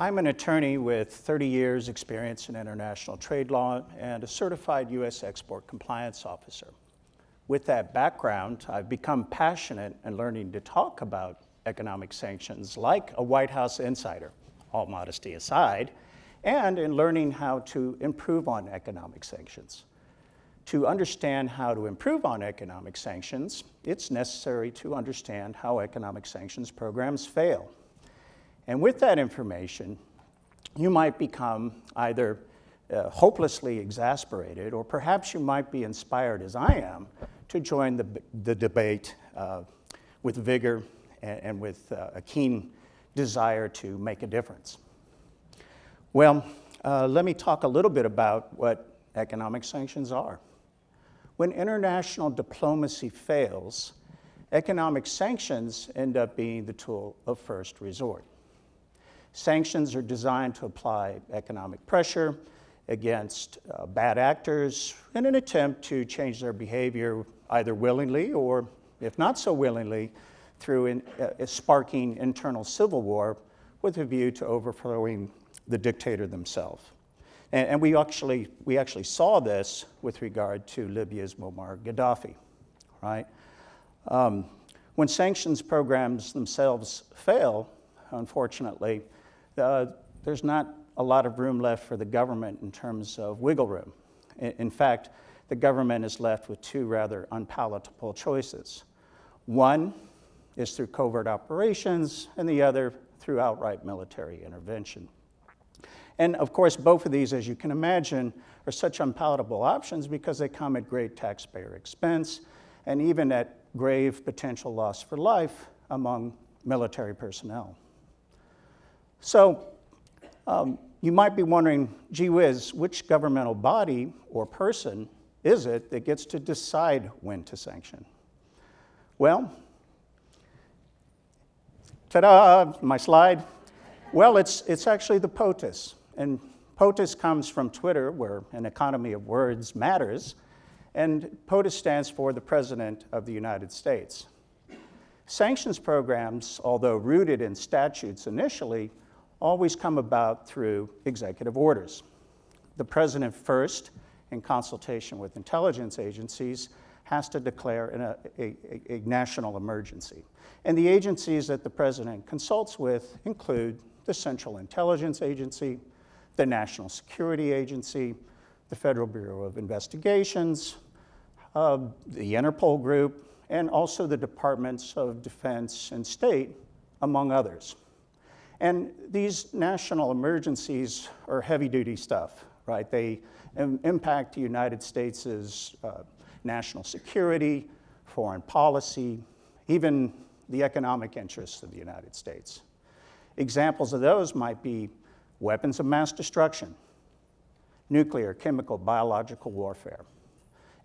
I'm an attorney with 30 years experience in international trade law and a certified U.S. export compliance officer. With that background, I've become passionate in learning to talk about economic sanctions like a White House insider, all modesty aside, and in learning how to improve on economic sanctions. To understand how to improve on economic sanctions, it's necessary to understand how economic sanctions programs fail. And with that information, you might become either uh, hopelessly exasperated, or perhaps you might be inspired, as I am, to join the, the debate uh, with vigor and, and with uh, a keen desire to make a difference. Well, uh, let me talk a little bit about what economic sanctions are. When international diplomacy fails, economic sanctions end up being the tool of first resort. Sanctions are designed to apply economic pressure against uh, bad actors in an attempt to change their behavior either willingly or, if not so willingly, through uh, sparking internal civil war with a view to overthrowing the dictator themselves. And, and, we, actually, we actually saw this with regard to Libya's Muammar Gaddafi, right? Um, when sanctions programs themselves fail, unfortunately, uh, there's not a lot of room left for the government in terms of wiggle room. In, in fact, the government is left with two rather unpalatable choices. One is through covert operations, and the other through outright military intervention. And of course, both of these, as you can imagine, are such unpalatable options because they come at great taxpayer expense and even at grave potential loss for life among military personnel. So um, you might be wondering, gee whiz, which governmental body or person is it that gets to decide when to sanction? Well, ta-da, my slide. Well, it's, it's actually the POTUS. And POTUS comes from Twitter, where an economy of words matters. And POTUS stands for the President of the United States. Sanctions programs, although rooted in statutes initially, always come about through executive orders. The president first, in consultation with intelligence agencies, has to declare a, a, a, national emergency. And the agencies that the president consults with include the Central Intelligence Agency, the National Security Agency, the Federal Bureau of Investigations, uh, the Interpol Group, and also the Departments of Defense and State, among others. And these national emergencies are heavy duty stuff, right? They Im- impact the United States' uh, national security, foreign policy, even the economic interests of the United States. Examples of those might be weapons of mass destruction, nuclear, chemical, biological warfare,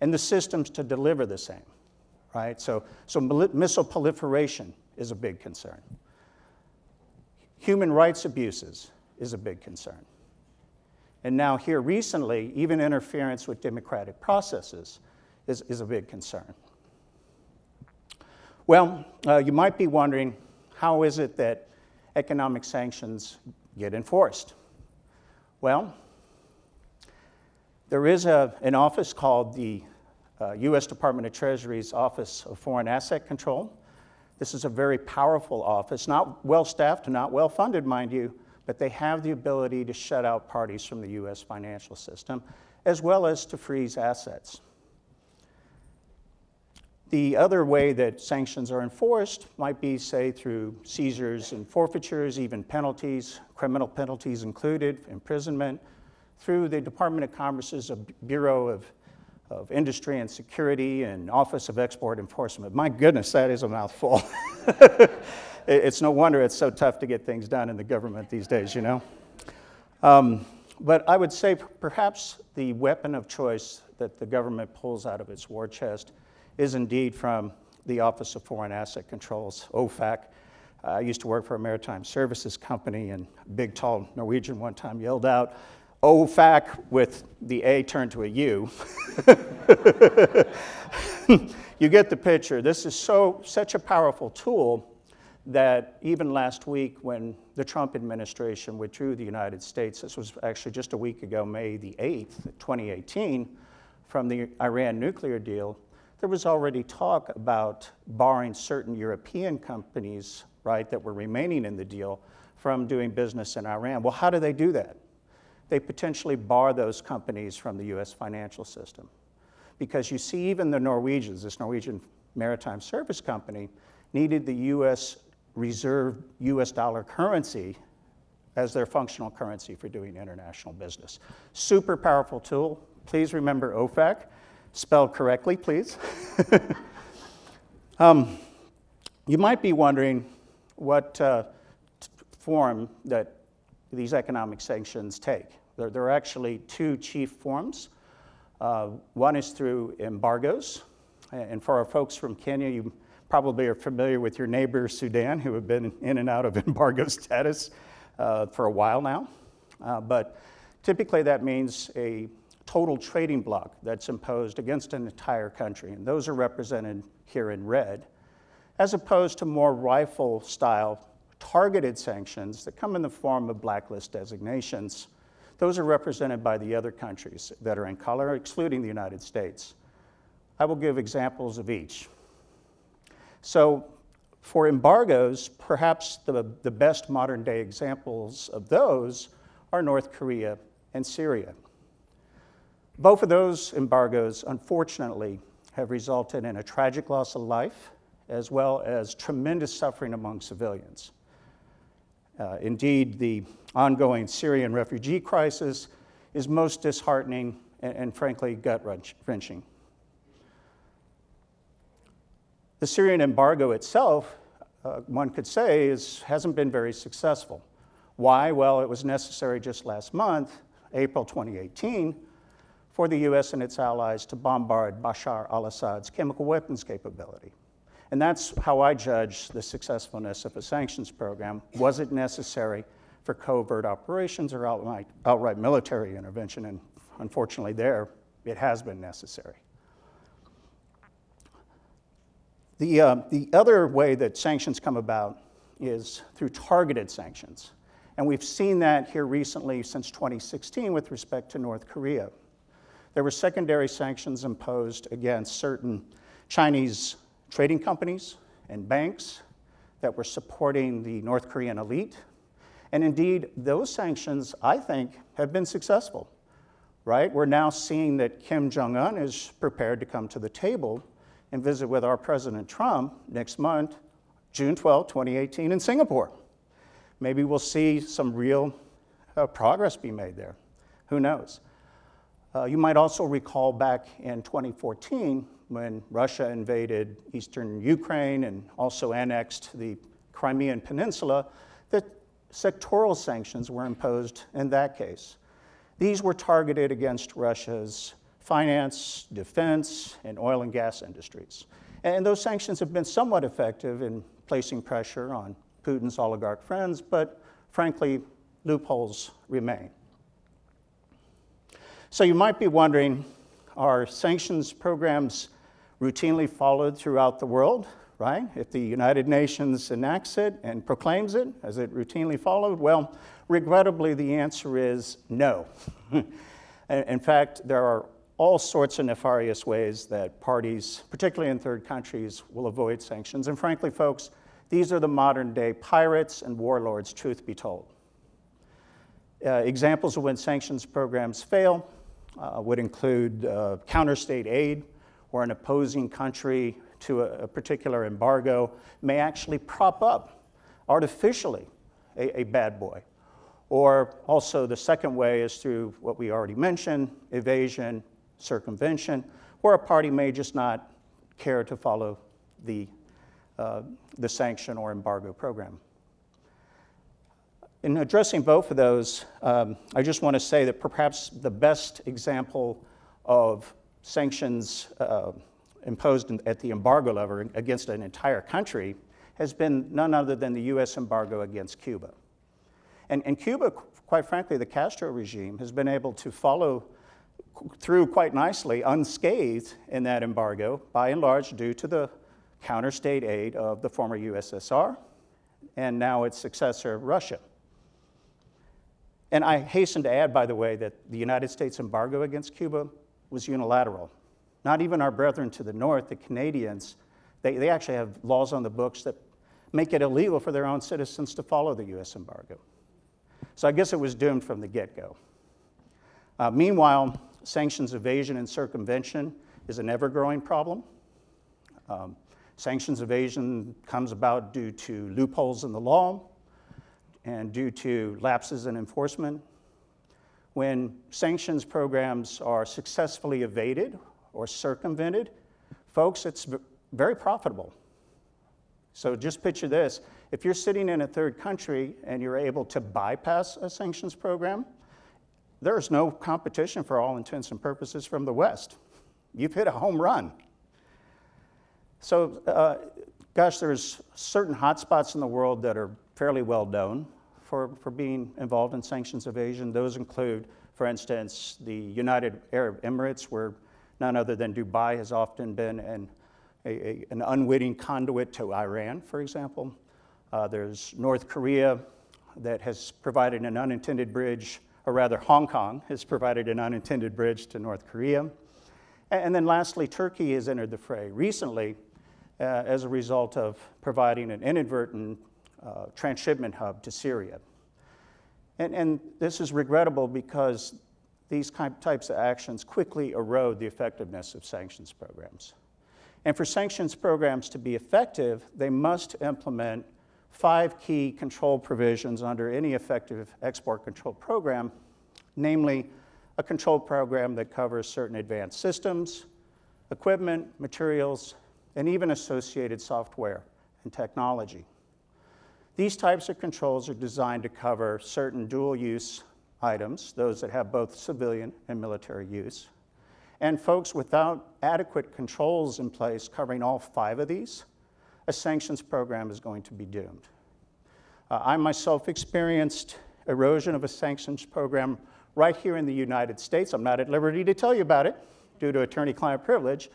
and the systems to deliver the same, right? So, so missile proliferation is a big concern. Human rights abuses is a big concern. And now, here recently, even interference with democratic processes is, is a big concern. Well, uh, you might be wondering how is it that economic sanctions get enforced? Well, there is a, an office called the uh, U.S. Department of Treasury's Office of Foreign Asset Control. This is a very powerful office, not well staffed, not well funded, mind you, but they have the ability to shut out parties from the US financial system, as well as to freeze assets. The other way that sanctions are enforced might be, say, through seizures and forfeitures, even penalties, criminal penalties included, imprisonment, through the Department of Commerce's Bureau of of Industry and Security and Office of Export Enforcement. My goodness, that is a mouthful. it's no wonder it's so tough to get things done in the government these days, you know? Um, but I would say perhaps the weapon of choice that the government pulls out of its war chest is indeed from the Office of Foreign Asset Controls, OFAC. I used to work for a maritime services company, and a big, tall Norwegian one time yelled out, OFAC with the A turned to a U. you get the picture. This is so such a powerful tool that even last week, when the Trump administration withdrew the United States, this was actually just a week ago, May the 8th, 2018, from the Iran nuclear deal, there was already talk about barring certain European companies, right, that were remaining in the deal from doing business in Iran. Well, how do they do that? They potentially bar those companies from the US financial system. Because you see, even the Norwegians, this Norwegian maritime service company, needed the US reserve US dollar currency as their functional currency for doing international business. Super powerful tool. Please remember OFAC, spelled correctly, please. um, you might be wondering what uh, form that these economic sanctions take. There, there are actually two chief forms. Uh, one is through embargoes, and for our folks from Kenya, you probably are familiar with your neighbor Sudan, who have been in and out of embargo status uh, for a while now. Uh, but typically, that means a total trading block that's imposed against an entire country, and those are represented here in red, as opposed to more rifle style targeted sanctions that come in the form of blacklist designations. Those are represented by the other countries that are in color, excluding the United States. I will give examples of each. So, for embargoes, perhaps the, the best modern day examples of those are North Korea and Syria. Both of those embargoes, unfortunately, have resulted in a tragic loss of life as well as tremendous suffering among civilians. Uh, indeed, the ongoing Syrian refugee crisis is most disheartening and, and frankly gut wrenching. The Syrian embargo itself, uh, one could say, is, hasn't been very successful. Why? Well, it was necessary just last month, April 2018, for the US and its allies to bombard Bashar al Assad's chemical weapons capability. And that's how I judge the successfulness of a sanctions program. Was it necessary for covert operations or outright, outright military intervention? And unfortunately, there, it has been necessary. The, uh, the other way that sanctions come about is through targeted sanctions. And we've seen that here recently since 2016 with respect to North Korea. There were secondary sanctions imposed against certain Chinese trading companies and banks that were supporting the North Korean elite. And indeed, those sanctions, I think, have been successful, right? We're now seeing that Kim Jong un is prepared to come to the table and visit with our President Trump next month, June 12, 2018, in Singapore. Maybe we'll see some real uh, progress be made there. Who knows? Uh, you might also recall back in 2014 when Russia invaded eastern Ukraine and also annexed the Crimean Peninsula, that sectoral sanctions were imposed in that case. These were targeted against Russia's finance, defense, and oil and gas industries. And those sanctions have been somewhat effective in placing pressure on Putin's oligarch friends, but frankly, loopholes remain. So you might be wondering are sanctions programs routinely followed throughout the world, right? If the United Nations enacts it and proclaims it, as it routinely followed? Well, regrettably, the answer is no. in fact, there are all sorts of nefarious ways that parties, particularly in third countries, will avoid sanctions. And frankly, folks, these are the modern day pirates and warlords, truth be told. Uh, examples of when sanctions programs fail uh, would include uh, counter state aid, or an opposing country to a, a particular embargo may actually prop up artificially a, a bad boy. Or also, the second way is through what we already mentioned evasion, circumvention, where a party may just not care to follow the, uh, the sanction or embargo program. In addressing both of those, um, I just want to say that perhaps the best example of sanctions uh, imposed at the embargo level against an entire country has been none other than the US embargo against Cuba. And, and Cuba, quite frankly, the Castro regime has been able to follow through quite nicely unscathed in that embargo, by and large due to the counterstate aid of the former USSR and now its successor, Russia. And I hasten to add, by the way, that the United States embargo against Cuba was unilateral. Not even our brethren to the north, the Canadians, they, they actually have laws on the books that make it illegal for their own citizens to follow the US embargo. So I guess it was doomed from the get go. Uh, meanwhile, sanctions evasion and circumvention is an ever growing problem. Um, sanctions evasion comes about due to loopholes in the law and due to lapses in enforcement. When sanctions programs are successfully evaded or circumvented, folks, it's very profitable. So just picture this if you're sitting in a third country and you're able to bypass a sanctions program, there's no competition for all intents and purposes from the West. You've hit a home run. So, uh, gosh, there's certain hotspots in the world that are fairly well known for, for being involved in sanctions evasion. Those include, for instance, the United Arab Emirates, where none other than Dubai has often been an, a, a, an unwitting conduit to Iran, for example. Uh, there's North Korea that has provided an unintended bridge, or rather, Hong Kong has provided an unintended bridge to North Korea. And then lastly, Turkey has entered the fray recently uh, as a result of providing an inadvertent uh, transshipment hub to Syria. And, and this is regrettable because these types of actions quickly erode the effectiveness of sanctions programs. And for sanctions programs to be effective, they must implement five key control provisions under any effective export control program, namely a control program that covers certain advanced systems, equipment, materials, and even associated software and technology. These types of controls are designed to cover certain dual use items, those that have both civilian and military use. And folks, without adequate controls in place covering all five of these, a sanctions program is going to be doomed. Uh, I myself experienced erosion of a sanctions program right here in the United States. I'm not at liberty to tell you about it due to attorney client privilege,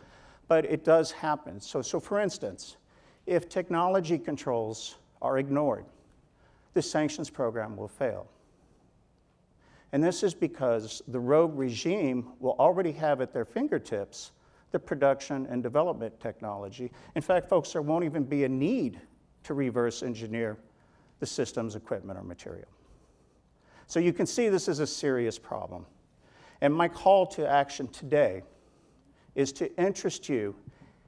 but it does happen. So, so for instance, if technology controls are ignored, the sanctions program will fail. And this is because the rogue regime will already have at their fingertips the production and development technology. In fact, folks, there won't even be a need to reverse engineer the system's equipment or material. So you can see this is a serious problem. And my call to action today is to interest you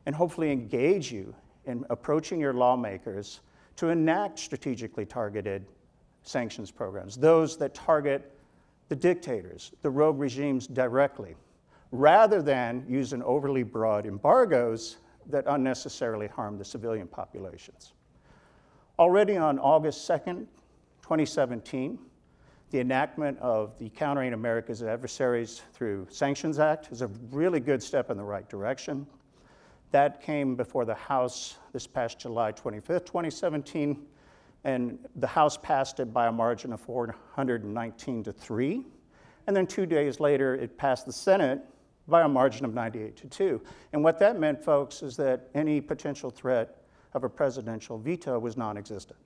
and hopefully engage you in approaching your lawmakers to enact strategically targeted sanctions programs, those that target the dictators, the rogue regimes directly, rather than using overly broad embargoes that unnecessarily harm the civilian populations. Already on August 2nd, 2017, the enactment of the Countering America's Adversaries through Sanctions Act is a really good step in the right direction. That came before the House this past July 25th, 2017, and the House passed it by a margin of 419 to 3. And then two days later, it passed the Senate by a margin of 98 to 2. And what that meant, folks, is that any potential threat of a presidential veto was non existent.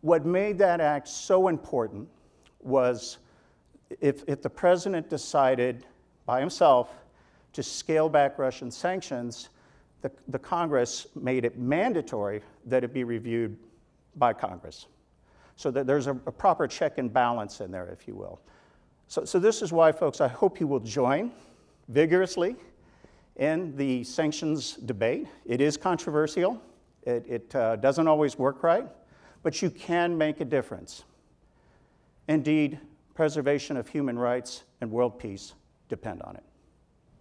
What made that act so important was if, if the president decided by himself to scale back Russian sanctions, the, the Congress made it mandatory that it be reviewed by Congress. So that there's a, a proper check and balance in there, if you will. So, so this is why, folks, I hope you will join vigorously in the sanctions debate. It is controversial. It, it uh, doesn't always work right, but you can make a difference. Indeed, preservation of human rights and world peace depend on it.